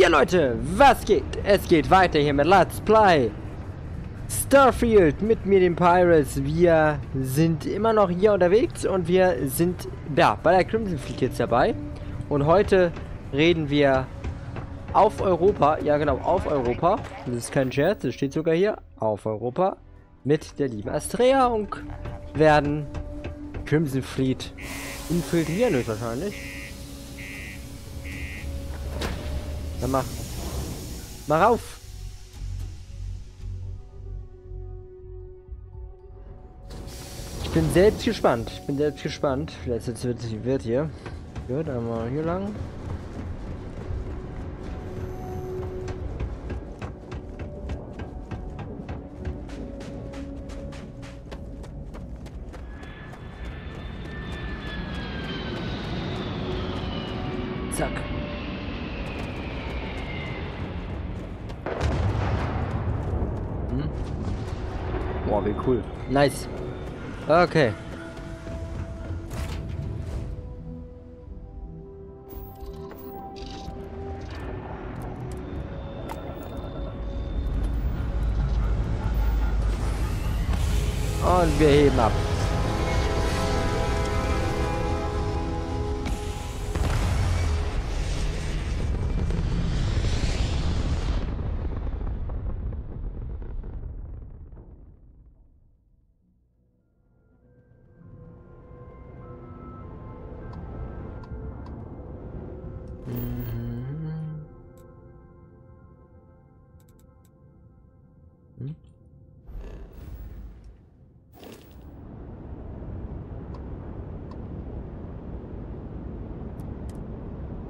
Ja Leute, was geht? Es geht weiter hier mit Let's Play Starfield mit mir, den Pirates. Wir sind immer noch hier unterwegs und wir sind ja, bei der Crimson Fleet jetzt dabei. Und heute reden wir auf Europa, ja genau, auf Europa. Das ist kein Scherz, das steht sogar hier, auf Europa. Mit der lieben Astrea und werden Crimson Fleet infiltrieren wahrscheinlich. Dann mach. Mach auf! Ich bin selbst gespannt. Ich bin selbst gespannt. Vielleicht jetzt wird es wird hier. Gut, einmal hier lang. Zack. Boah, wie cool. Nice. Okay. Und wir heben ab. Hm?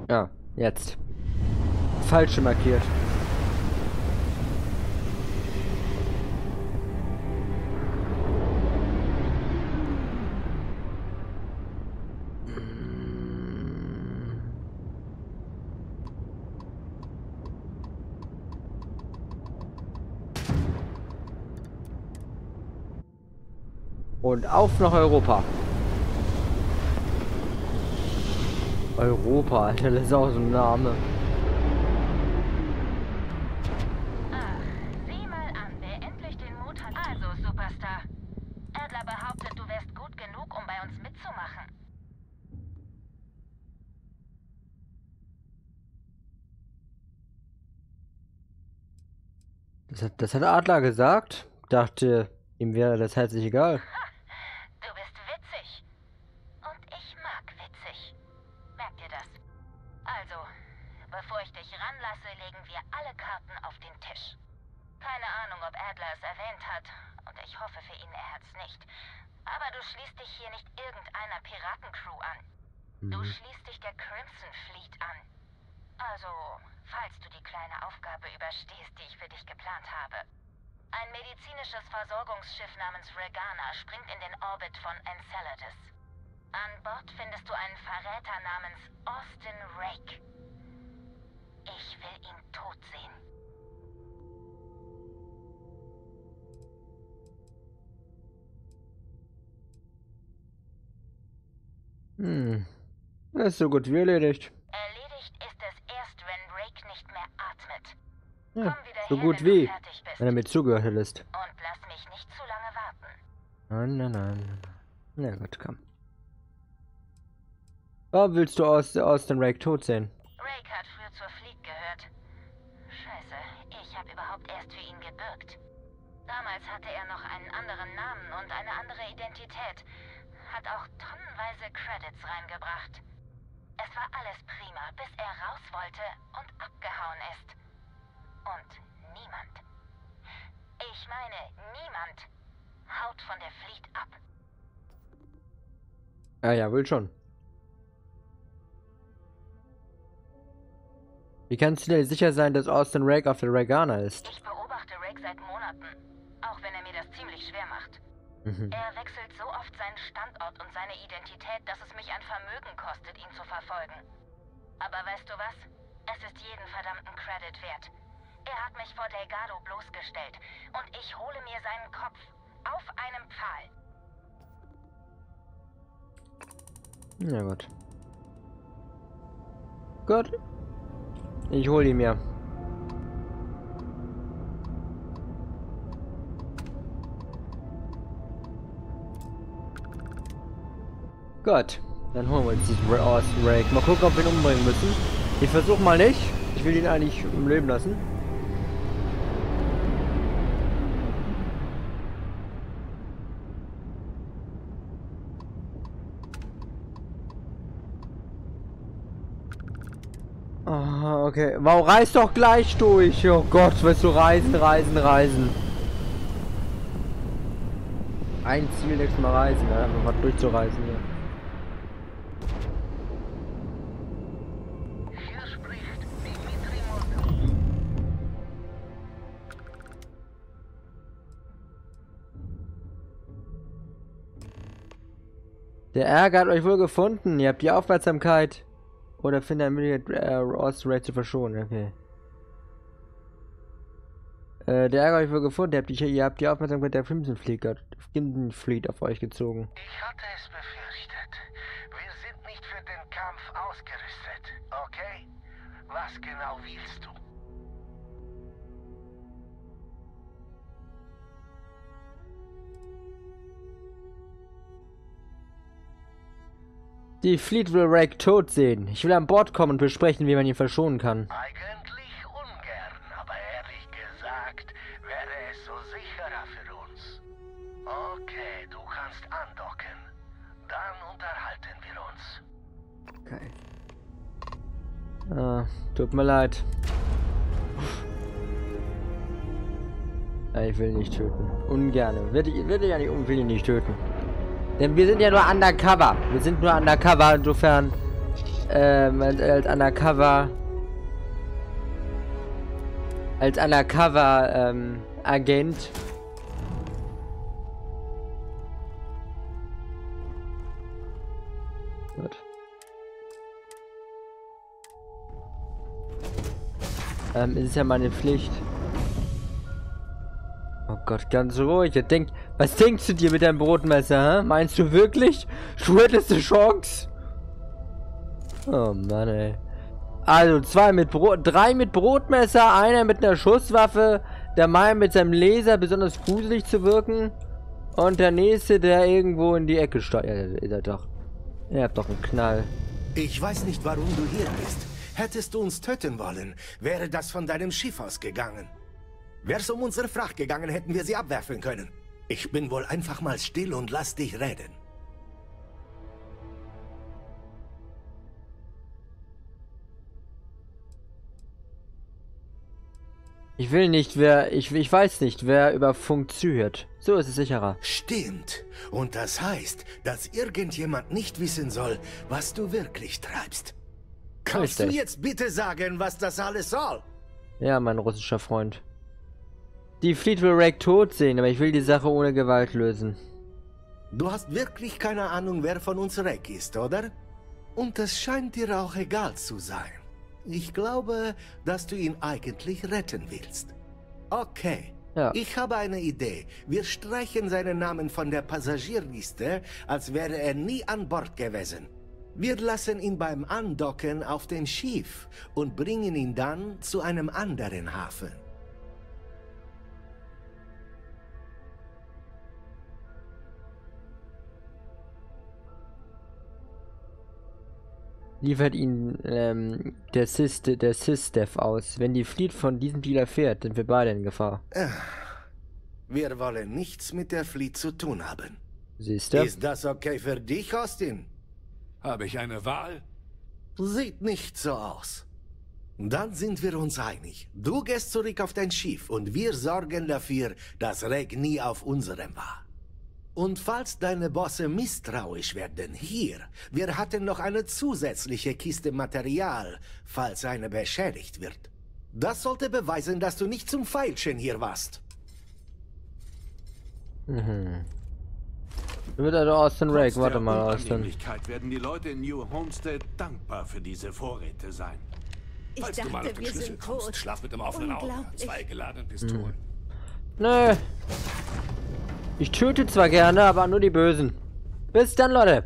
Ja, jetzt. Falsche markiert. Und auf nach Europa. Europa, Alter, das ist auch so ein Name. Ach, sieh mal an, wer endlich den Mut hat. Also, Superstar. Adler behauptet, du wärst gut genug, um bei uns mitzumachen. Das hat, das hat Adler gesagt. Dachte, ihm wäre das herzlich egal. Medizinisches Versorgungsschiff namens Regana springt in den Orbit von Enceladus. An Bord findest du einen Verräter namens Austin Rake. Ich will ihn tot sehen. Hm. Das ist so gut wie. Erledigt ist es erst, wenn Rake nicht mehr atmet. Ja, wieder so gut wie. Wenn er mir zugehört hättest. Und lass mich nicht zu lange warten. Nein, nein, nein. Na gut, komm. Warum willst du aus, aus dem Rake tot sehen? Rake hat früher zur Fleet gehört. Scheiße, ich habe überhaupt erst für ihn gebürgt. Damals hatte er noch einen anderen Namen und eine andere Identität. Hat auch tonnenweise Credits reingebracht. Es war alles prima, bis er raus wollte und abgehauen ist. Und niemand, ich meine niemand, haut von der Fleet ab. Ja, ja, wohl schon. Wie kannst du dir sicher sein, dass Austin Rake auf der Regana ist? Ich beobachte Rake seit Monaten, auch wenn er mir das ziemlich schwer macht. Mhm. Er wechselt so oft seinen Standort und seine Identität, dass es mich ein Vermögen kostet, ihn zu verfolgen. Aber weißt du was? Es ist jeden verdammten Credit wert. Er hat mich vor Delgado bloßgestellt und ich hole mir seinen Kopf auf einem Pfahl. Ja, gut. Gut. Ich hole die mir. Gut, dann holen wir uns diesen Austin Rake. Mal gucken, ob wir ihn umbringen müssen. Ich versuche mal nicht. Ich will ihn eigentlich im Leben lassen. Okay. Wow, reiß doch gleich durch. Oh Gott, willst du reisen, reisen, reisen. Ein Ziel, nächstes Mal reisen, ja, einfach mal durchzureisen, ja. Der Ärger hat euch wohl gefunden. Ihr habt die Aufmerksamkeit. Oder findet eine Möglichkeit, äh, Ross Ray zu verschonen. Okay. Äh, der Ärger euch wohl gefunden. Ihr habt die, ihr habt die Aufmerksamkeit der Crimson Fleet, Crimson Fleet auf euch gezogen. Ich hatte es befürchtet. Wir sind nicht für den Kampf ausgerüstet, okay? Was genau willst du? Die Fleet will Rake tot sehen. Ich will an Bord kommen und besprechen, wie man ihn verschonen kann. Eigentlich ungern, aber ehrlich gesagt wäre es so sicherer für uns. Okay, du kannst andocken. Dann unterhalten wir uns. Okay. Ah, tut mir leid. Ja, Ich will nicht töten. Ungerne. Will ich, will ich ja nicht, will ihn nicht töten. Denn wir sind ja nur undercover. Wir sind nur undercover, insofern. Ähm, als, als undercover. Als undercover, ähm, Agent. Gut. Ähm, ist ja meine Pflicht. Oh Gott, ganz ruhig. Ihr denkt, was denkst du dir mit deinem Brotmesser, hä? Meinst du wirklich? Du hättest eine Chance? Oh Mann, ey. Also zwei mit Brot, drei mit Brotmesser, einer mit einer Schusswaffe, der meint mit seinem Laser besonders gruselig zu wirken und der nächste, der irgendwo in die Ecke steuert. Ja, ist er doch. Ihr habt doch einen Knall. Ich weiß nicht, warum du hier bist. Hättest du uns töten wollen, wäre das von deinem Schiff ausgegangen. Wär's um unsere Fracht gegangen, hätten wir sie abwerfen können. Ich bin wohl einfach mal still und lass dich reden. Ich will nicht, wer, ich, ich weiß nicht, wer über Funk zuhört. So ist es sicherer. Stimmt. Und das heißt, dass irgendjemand nicht wissen soll, was du wirklich treibst. Kannst du jetzt bitte sagen, was das alles soll? Ja, mein russischer Freund. Die Fleet will Rake tot sehen, aber ich will die Sache ohne Gewalt lösen. Du hast wirklich keine Ahnung, wer von uns Rick ist, oder? Und es scheint dir auch egal zu sein. Ich glaube, dass du ihn eigentlich retten willst. Okay. Ja. Ich habe eine Idee. Wir streichen seinen Namen von der Passagierliste, als wäre er nie an Bord gewesen. Wir lassen ihn beim Andocken auf den Schiff und bringen ihn dann zu einem anderen Hafen. Liefert ihn ähm, der Sys der Sys-Dev aus. Wenn die Fleet von diesem Deal erfährt, sind wir beide in Gefahr. Wir wollen nichts mit der Fleet zu tun haben. Siehst du? Ist das okay für dich, Austin? Habe ich eine Wahl? Sieht nicht so aus. Dann sind wir uns einig. Du gehst zurück auf dein Schiff und wir sorgen dafür, dass Reg nie auf unserem war. Und falls deine Bosse misstrauisch werden, hier, wir hatten noch eine zusätzliche Kiste Material, falls eine beschädigt wird. Das sollte beweisen, dass du nicht zum Feilschen hier warst. Wird also Austin Rake, warte der mal, Austin. Werden die Leute in New Homestead dankbar für diese Vorräte sein. Ich Falls du mal auf dachte, den wir Schlüssel sind kommst, tot. schlaf mit dem offenen Auge. Zwei geladene Pistolen. Nö. Ich töte zwar gerne, aber nur die Bösen. Bis dann, Leute.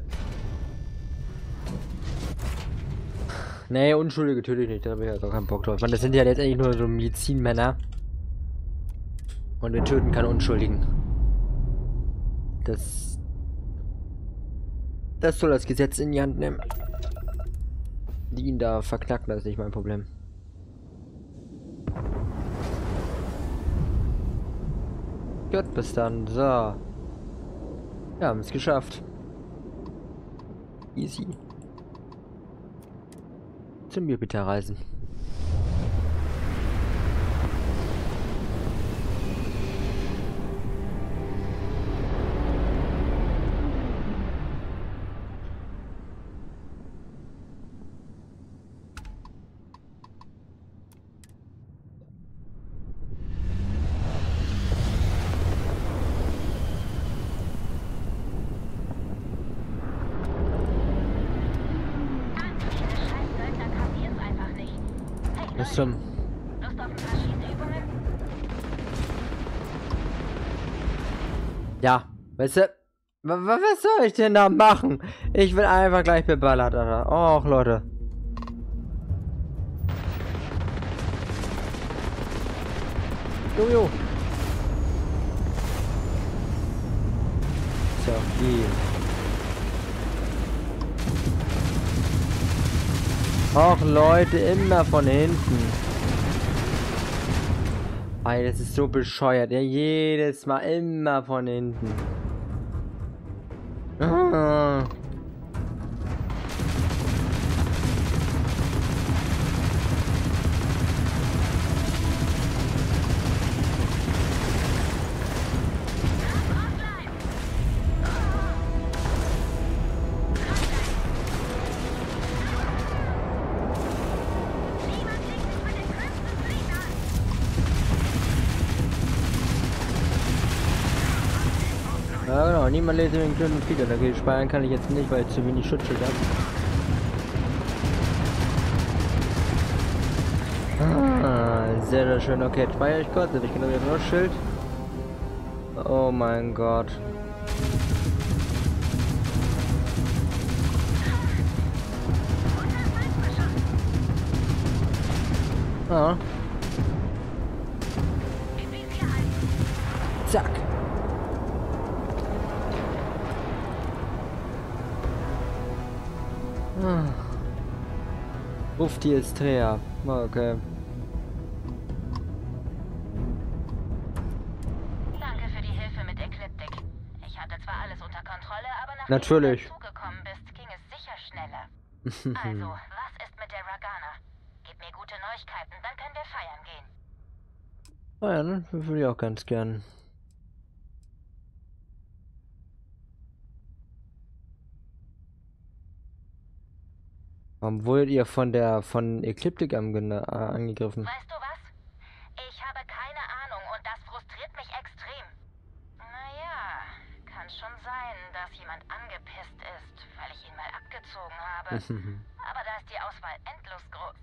Nee, Unschuldige töte ich nicht, da habe ich ja gar keinen Bock drauf. Meine, das sind ja letztendlich nur so Medizinmänner. Und wir töten keine Unschuldigen. Das... Das soll das Gesetz in die Hand nehmen. Die ihn da verknacken, das ist nicht mein Problem. Gut, bis dann. So. Wir haben es geschafft. Easy. Zum Jupiter reisen. Schießübungen? Ja, weißt du... wa- wa- Was soll ich denn da machen? Ich will einfach gleich beballert, Alter. Och, Leute. Jojo. So, die. Och, Leute, immer von hinten. Ey, das ist so bescheuert. Ja, jedes Mal immer von hinten. Ah. Genau, niemand lädt den grünen Fieder. Dagegen speichern kann ich jetzt nicht, weil ich zu wenig Schutzschild habe. Ah, sehr, sehr schön. Okay, jetzt speichere ich kurz. Ich genau wieder nur Schild. Oh mein Gott. Ah, zack. Ah. Ruft die Estrea. Okay. Danke für die Hilfe mit Ekliptik. Ich hatte zwar alles unter Kontrolle, aber nachdem Natürlich. du dazugekommen bist, ging es sicher schneller. Also, was ist mit der Ragana? Gib mir gute Neuigkeiten, dann können wir feiern gehen. Ah ja, ne? Würde ich auch ganz gern. Warum wurdet ihr von der von Ekliptik äh, angegriffen? Weißt du was? Ich habe keine Ahnung und das frustriert mich extrem. Naja, kann schon sein, dass jemand angepisst ist, weil ich ihn mal abgezogen habe. Aber da ist die Auswahl endlos groß.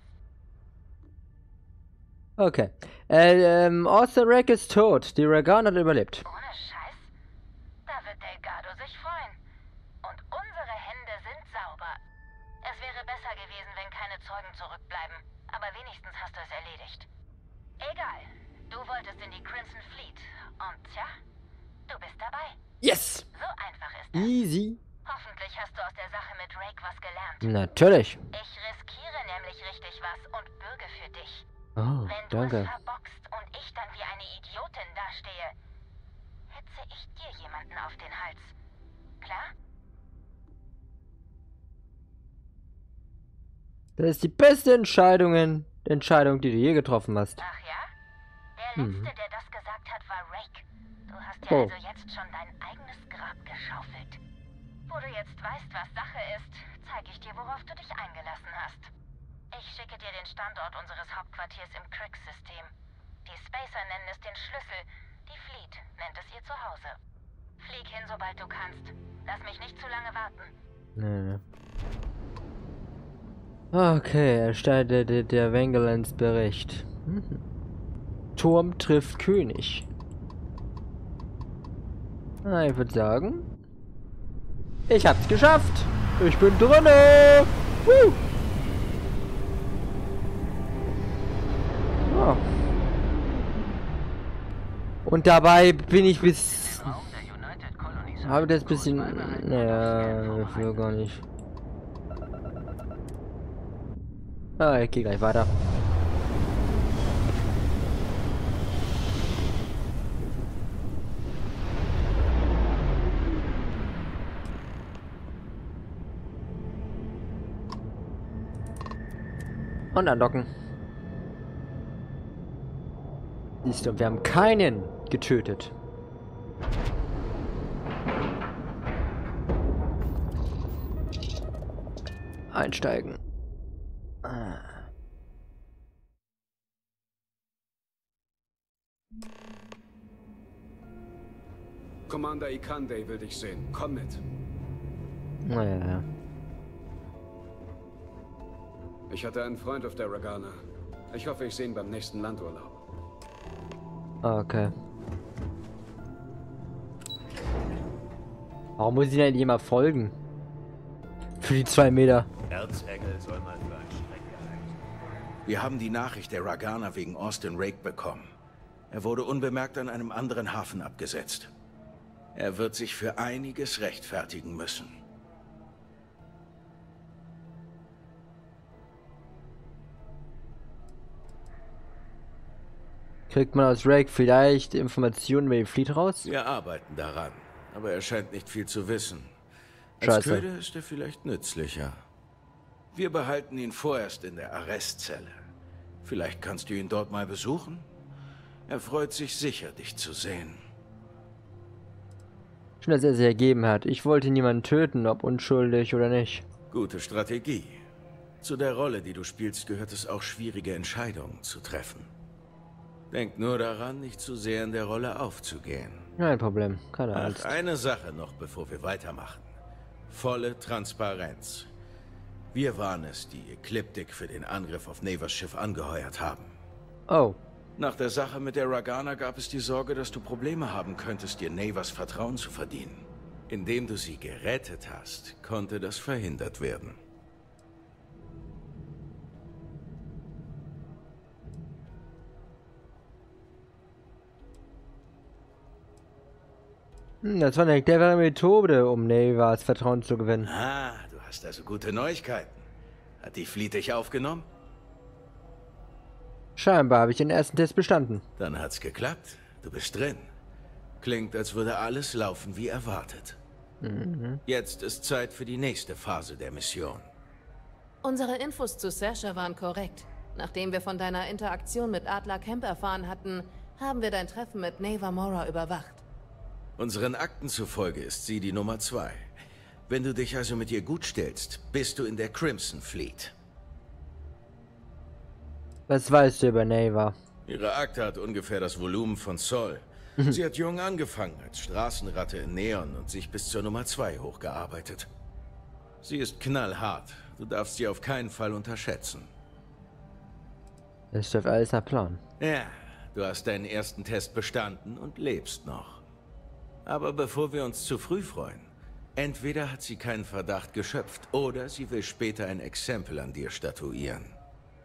Okay. Äh, ähm, Osterek ist tot. Die Ragan hat überlebt. Ohne Scheiß? Da wird Delgado sich freuen. Und unsere Hände sind sauber. Es wäre besser gewesen, wenn keine Zeugen zurückbleiben. Aber wenigstens hast du es erledigt. Egal. Du wolltest in die Crimson Fleet. Und tja, du bist dabei. Yes! So einfach ist das. Easy. Hoffentlich hast du aus der Sache mit Drake was gelernt. Natürlich. Ich riskiere nämlich richtig was und bürge für dich. Oh, Wenn du danke. es verboxt und ich dann wie eine Idiotin dastehe, hetze ich dir jemanden auf den Hals. Klar? Das ist die beste Entscheidung, Entscheidung, die du je getroffen hast. Ach ja? Der Mhm. Letzte, der das gesagt hat, war Rake. Du hast dir Oh. also jetzt schon dein eigenes Grab geschaufelt. Wo du jetzt weißt, was Sache ist, zeige ich dir, worauf du dich eingelassen hast. Ich schicke dir den Standort unseres Hauptquartiers im Crix-System. Die Spacer nennen es den Schlüssel. Die Fleet nennt es ihr Zuhause. Flieg hin, sobald du kannst. Lass mich nicht zu lange warten. Nee. Okay, erstattete der, der Wengelens Bericht. Mhm. Turm trifft König. Na, ich würde sagen, ich hab's geschafft. Ich bin drinne. Woo! Oh. Und dabei bin ich bis... Habe das bisschen... Ne, naja, für gar nicht. Ah, ich gehe gleich weiter. Und andocken. Siehst du, wir haben keinen getötet. Einsteigen. Ah. Commander Ikande will dich sehen. Komm mit. Naja, ja. Ich hatte einen Freund auf der Ragana. Ich hoffe, ich sehe ihn beim nächsten Landurlaub. Ah, Okay. Warum muss ich denn jemand folgen? Für die zwei Meter. Erzengel soll mal für ein. Wir haben die Nachricht der Ragana wegen Austin Rake bekommen. Er wurde unbemerkt an einem anderen Hafen abgesetzt. Er wird sich für einiges rechtfertigen müssen. Kriegt man aus Rake vielleicht Informationen über den Fleet raus? Wir arbeiten daran, aber er scheint nicht viel zu wissen. Als Scheiße. Köder ist er vielleicht nützlicher. Wir behalten ihn vorerst in der Arrestzelle. Vielleicht kannst du ihn dort mal besuchen? Er freut sich sicher, dich zu sehen. Schön, dass er sich ergeben hat. Ich wollte niemanden töten, ob unschuldig oder nicht. Gute Strategie. Zu der Rolle, die du spielst, gehört es auch schwierige Entscheidungen zu treffen. Denk nur daran, nicht zu sehr in der Rolle aufzugehen. Kein Problem. Keine Ach, Angst. eine Sache noch, bevor wir weitermachen. Volle Transparenz. Wir waren es, die Ekliptik für den Angriff auf Nevers Schiff angeheuert haben. Oh. Nach der Sache mit der Ragana gab es die Sorge, dass du Probleme haben könntest, dir Nevers Vertrauen zu verdienen. Indem du sie gerettet hast, konnte das verhindert werden. Hm, das war eine clevere Methode, um Nevas Vertrauen zu gewinnen. Ah, du hast also gute Neuigkeiten. Hat die Fleet dich aufgenommen? Scheinbar habe ich den ersten Test bestanden. Dann hat's geklappt. Du bist drin. Klingt, als würde alles laufen wie erwartet. Jetzt ist Zeit für die nächste Phase der Mission. Unsere Infos zu Sasha waren korrekt. Nachdem wir von deiner Interaktion mit Adler Camp erfahren hatten, haben wir dein Treffen mit Neva Mora überwacht. Unseren Akten zufolge ist sie die Nummer zwei. Wenn du dich also mit ihr gut stellst, bist du in der Crimson Fleet. Was weißt du über Neva? Ihre Akte hat ungefähr das Volumen von Sol. Sie hat jung angefangen als Straßenratte in Neon und sich bis zur Nummer zwei hochgearbeitet. Sie ist knallhart. Du darfst sie auf keinen Fall unterschätzen. Es läuft alles nach Plan. Ja, du hast deinen ersten Test bestanden und lebst noch. Aber bevor wir uns zu früh freuen, entweder hat sie keinen Verdacht geschöpft oder sie will später ein Exempel an dir statuieren.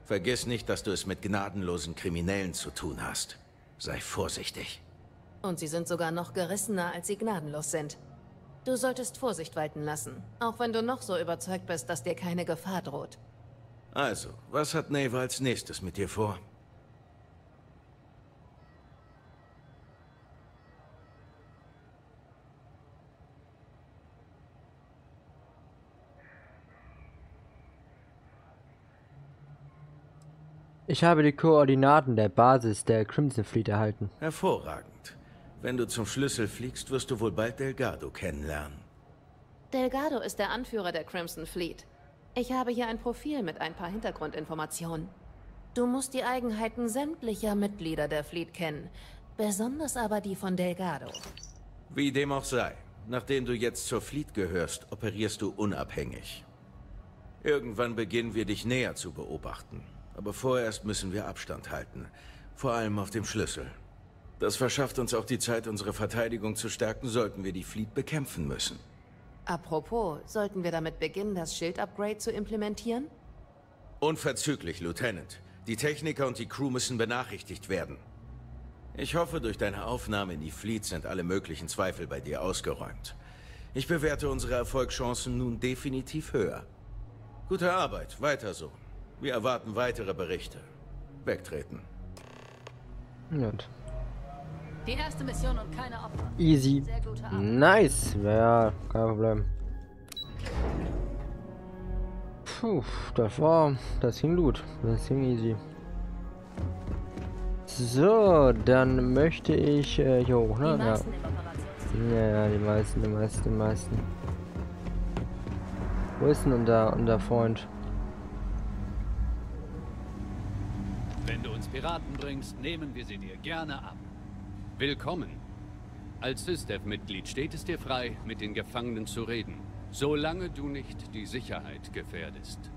Vergiss nicht, dass du es mit gnadenlosen Kriminellen zu tun hast. Sei vorsichtig. Und sie sind sogar noch gerissener, als sie gnadenlos sind. Du solltest Vorsicht walten lassen, auch wenn du noch so überzeugt bist, dass dir keine Gefahr droht. Also, was hat Neva als nächstes mit dir vor? Ich habe die Koordinaten der Basis der Crimson Fleet erhalten. Hervorragend. Wenn du zum Schlüssel fliegst, wirst du wohl bald Delgado kennenlernen. Delgado ist der Anführer der Crimson Fleet. Ich habe hier ein Profil mit ein paar Hintergrundinformationen. Du musst die Eigenheiten sämtlicher Mitglieder der Fleet kennen, besonders aber die von Delgado. Wie dem auch sei, nachdem du jetzt zur Fleet gehörst, operierst du unabhängig. Irgendwann beginnen wir dich näher zu beobachten. Aber vorerst müssen wir Abstand halten. Vor allem auf dem Schlüssel. Das verschafft uns auch die Zeit, unsere Verteidigung zu stärken, sollten wir die Fleet bekämpfen müssen. Apropos, sollten wir damit beginnen, das Schild-Upgrade zu implementieren? Unverzüglich, Lieutenant. Die Techniker und die Crew müssen benachrichtigt werden. Ich hoffe, durch deine Aufnahme in die Fleet sind alle möglichen Zweifel bei dir ausgeräumt. Ich bewerte unsere Erfolgschancen nun definitiv höher. Gute Arbeit, weiter so. Wir erwarten weitere Berichte. Wegtreten. Gut. Die erste Mission und keine Opfer. Easy. Sehr gute Arbeit. Nice. Ja, kein Problem. Puh, das war... Das ging gut. Das ging easy. So, dann möchte ich äh, hier hoch, ne? Ja. ja, ja, die meisten, die meisten, die meisten. Wo ist denn unser, unser Freund? Wenn du uns Piraten bringst, nehmen wir sie dir gerne ab. Willkommen. Als SysDev-Mitglied steht es dir frei, mit den Gefangenen zu reden, solange du nicht die Sicherheit gefährdest.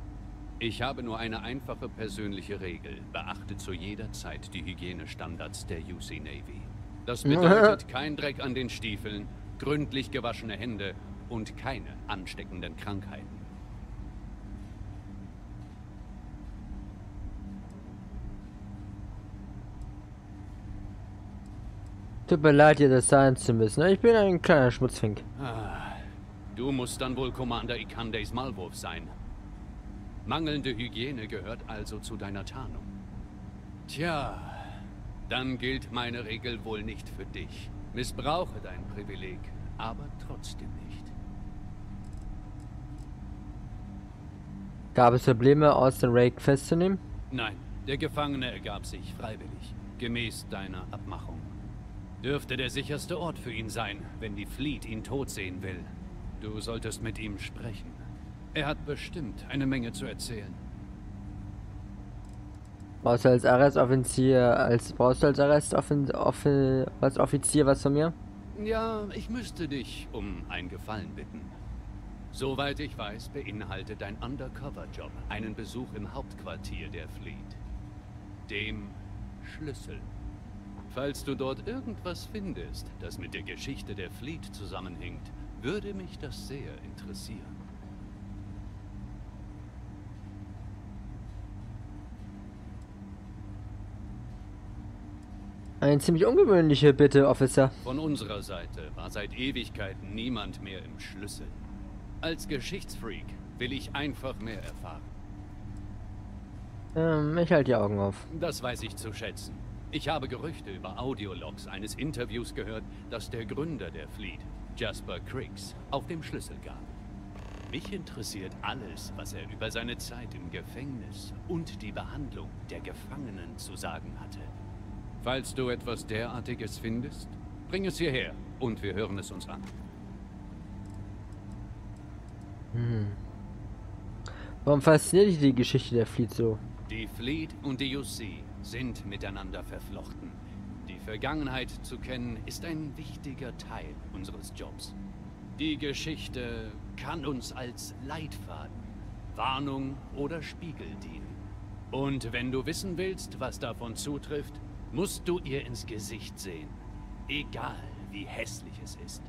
Ich habe nur eine einfache persönliche Regel. Beachte zu jeder Zeit die Hygienestandards der UC Navy. Das bedeutet kein Dreck an den Stiefeln, gründlich gewaschene Hände und keine ansteckenden Krankheiten. Tut mir leid, dir das sagen zu müssen. Ich bin ein kleiner Schmutzfink. Ah, du musst dann wohl Commander Ikandes Malwurf sein. Mangelnde Hygiene gehört also zu deiner Tarnung. Tja, dann gilt meine Regel wohl nicht für dich. Missbrauche dein Privileg, aber trotzdem nicht. Gab es Probleme, Austin Rake festzunehmen? Nein, der Gefangene ergab sich freiwillig, gemäß deiner Abmachung. Dürfte der sicherste Ort für ihn sein, wenn die Fleet ihn tot sehen will. Du solltest mit ihm sprechen. Er hat bestimmt eine Menge zu erzählen. Brauchst du als Arrestoffizier, als brauchst du als Arrestoffizier Offi als Offizier was von mir? Ja, ich müsste dich um einen Gefallen bitten. Soweit ich weiß, beinhaltet dein Undercover-Job einen Besuch im Hauptquartier der Fleet. Dem Schlüssel. Falls du dort irgendwas findest, das mit der Geschichte der Fleet zusammenhängt, würde mich das sehr interessieren. Eine ziemlich ungewöhnliche Bitte, Officer. Von unserer Seite war seit Ewigkeiten niemand mehr im Schlüssel. Als Geschichtsfreak will ich einfach mehr erfahren. Ähm, ich halte die Augen auf. Das weiß ich zu schätzen. Ich habe Gerüchte über Audiologs eines Interviews gehört, das der Gründer der Fleet, Jasper Criggs, auf dem Schlüssel gab. Mich interessiert alles, was er über seine Zeit im Gefängnis und die Behandlung der Gefangenen zu sagen hatte. Falls du etwas derartiges findest, bring es hierher und wir hören es uns an. Warum fasziniert dich die Geschichte der Fleet so? Die Fleet und die UC sind miteinander verflochten. Die Vergangenheit zu kennen ist ein wichtiger Teil unseres Jobs. Die Geschichte kann uns als Leitfaden, Warnung oder Spiegel dienen. Und wenn du wissen willst, was davon zutrifft, musst du ihr ins Gesicht sehen. Egal, wie hässlich es ist.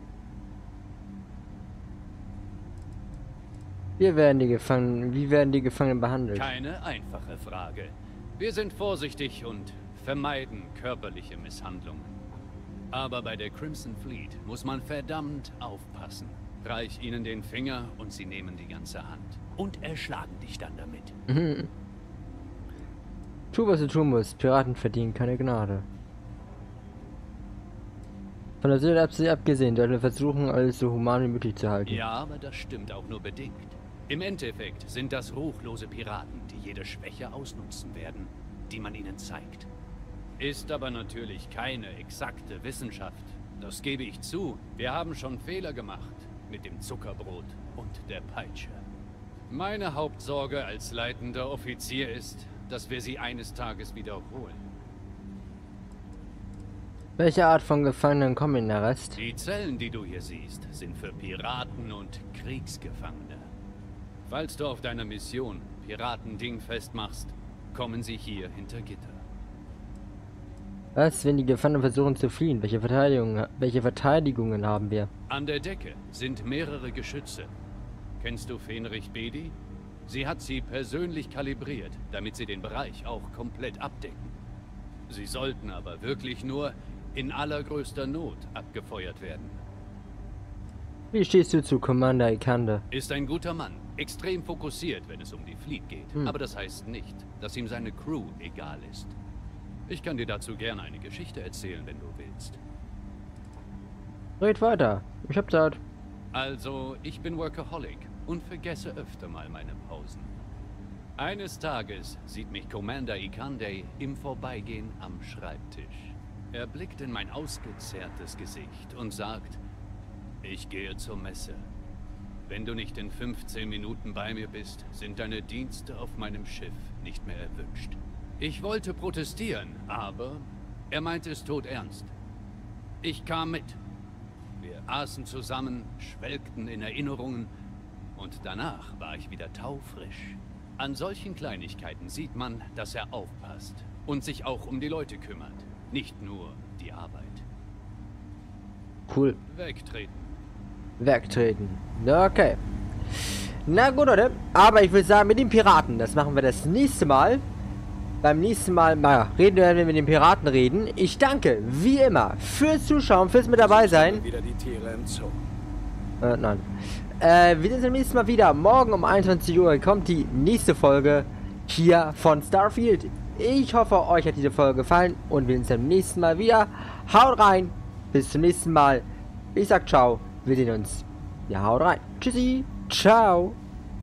Wir werden die Gefangenen, wie werden die Gefangenen behandelt? Keine einfache Frage. Wir sind vorsichtig und vermeiden körperliche Misshandlungen. Aber bei der Crimson Fleet muss man verdammt aufpassen. Reich ihnen den Finger und sie nehmen die ganze Hand. Und erschlagen dich dann damit. Tu, was du tun musst. Piraten verdienen keine Gnade. Von der Südabsicht abgesehen, wir versuchen, alles so human wie möglich zu halten. Ja, aber das stimmt auch nur bedingt. Im Endeffekt sind das ruchlose Piraten, die jede Schwäche ausnutzen werden, die man ihnen zeigt. Ist aber natürlich keine exakte Wissenschaft. Das gebe ich zu. Wir haben schon Fehler gemacht mit dem Zuckerbrot und der Peitsche. Meine Hauptsorge als leitender Offizier ist, dass wir sie eines Tages wiederholen. Welche Art von Gefangenen kommen in den Arrest? Die Zellen, die du hier siehst, sind für Piraten und Kriegsgefangene. Falls du auf deiner Mission Piraten dingfest machst, kommen sie hier hinter Gitter. Was, wenn die Gefangenen versuchen zu fliehen? Welche Verteidigung, welche Verteidigungen haben wir? An der Decke sind mehrere Geschütze. Kennst du Fenrich Bedi? Sie hat sie persönlich kalibriert, damit sie den Bereich auch komplett abdecken. Sie sollten aber wirklich nur in allergrößter Not abgefeuert werden. Wie stehst du zu Commander Ikander? Ist ein guter Mann, extrem fokussiert, wenn es um die Fleet geht. Hm. Aber das heißt nicht, dass ihm seine Crew egal ist. Ich kann dir dazu gerne eine Geschichte erzählen, wenn du willst. Red weiter. Ich hab Zeit. Also, ich bin Workaholic und vergesse öfter mal meine Pausen. Eines Tages sieht mich Commander Ikande im Vorbeigehen am Schreibtisch. Er blickt in mein ausgezerrtes Gesicht und sagt, ich gehe zur Messe. Wenn du nicht in 15 Minuten bei mir bist, sind deine Dienste auf meinem Schiff nicht mehr erwünscht. Ich wollte protestieren, aber er meinte es tot ernst. Ich kam mit. Wir aßen zusammen, schwelgten in Erinnerungen und danach war ich wieder taufrisch. An solchen Kleinigkeiten sieht man, dass er aufpasst und sich auch um die Leute kümmert, nicht nur die Arbeit. Cool. Wegtreten. Wegtreten. Okay. Na gut, Leute. Aber ich würde sagen, mit den Piraten, das machen wir das nächste Mal. Beim nächsten Mal, naja, reden wir, wenn wir mit den Piraten reden. Ich danke, wie immer, fürs Zuschauen, fürs mit dabei sein. Wieder die Tiere im Zoo. Äh, nein. Äh, wir sehen uns beim nächsten Mal wieder. Morgen um 21 Uhr kommt die nächste Folge hier von Starfield. Ich hoffe, euch hat diese Folge gefallen und wir sehen uns beim nächsten Mal wieder. Haut rein. Bis zum nächsten Mal. Ich sag ciao. Wir sehen uns. Ja, haut rein. Tschüssi. Ciao.